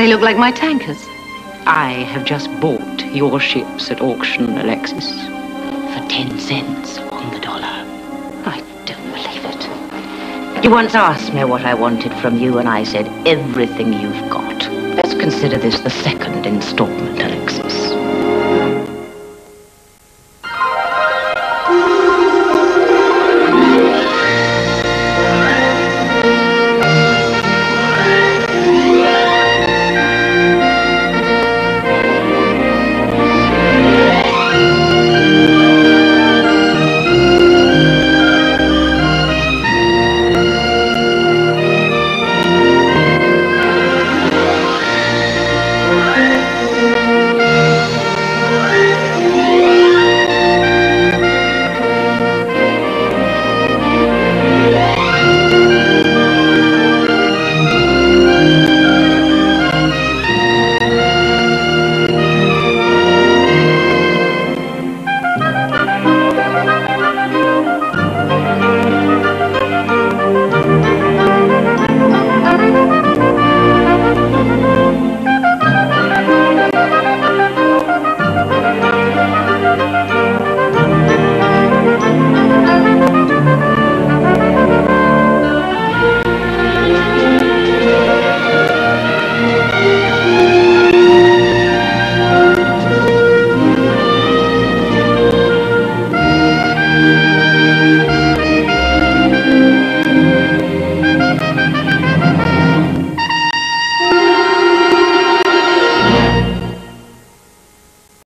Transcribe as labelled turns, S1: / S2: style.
S1: They look like my tankers.
S2: I have just bought your ships at auction, Alexis. For ten cents on the dollar.
S1: I don't believe it.
S2: You once asked me what I wanted from you, and I said, everything you've got. Let's consider this the second installment, Alexis.